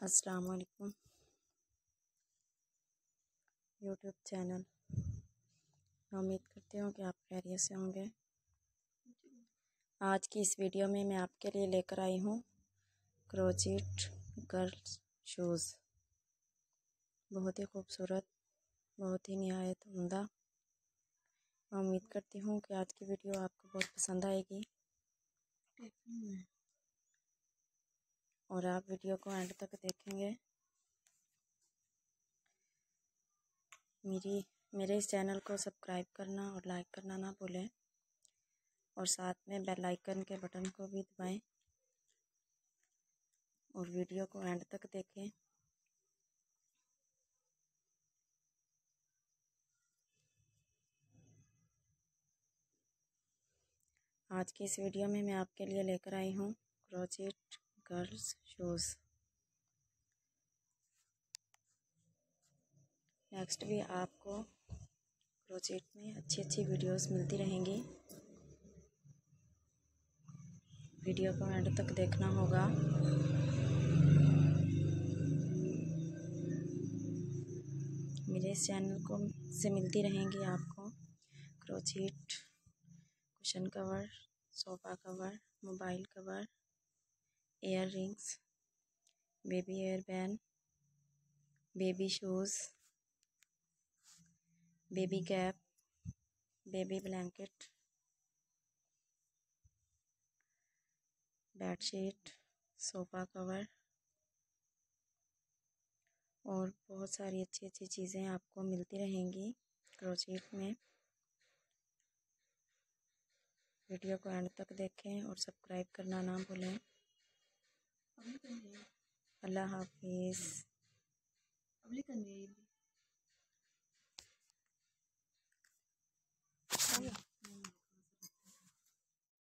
अस्सलाम वालेकुम। YouTube channel. उम्मीद करती हूँ कि आप खैरियत से होंगे। आज की इस वीडियो में मैं आपके लिए लेकर आई हूँ क्रोचिट गर्ल्स शूज़। बहुत ही खूबसूरत, बहुत ही नहायत उमदा उम्मीद करती हूँ कि आज की वीडियो आपको बहुत पसंद आएगी। और आप वीडियो को एंड तक देखेंगे। मेरी, मेरे इस चैनल को सब्सक्राइब करना और लाइक करना ना भूलें। और साथ में बेल आइकन के बटन को भी दबाएँ। और वीडियो को एंड तक देखें। आज की इस वीडियो में मैं आपके लिए लेकर आई हूँ क्रोचेट। गर्ल्स शूज़ नेक्स्ट भी आपको क्रोचेट में अच्छी अच्छी वीडियोस मिलती रहेंगी। वीडियो को एंड तक देखना होगा। मेरे इस चैनल को से मिलती रहेंगी आपको। Crochet cushion cover sofa cover mobile cover earrings baby hair band baby shoes baby cap baby blanket bedsheet sofa cover और बहुत सारी अच्छी अच्छी चीज़ें आपको मिलती रहेंगी क्रोचेट में। वीडियो को एंड तक देखें और सब्सक्राइब करना ना भूलें। Allah Hafiz. Ni. Kan,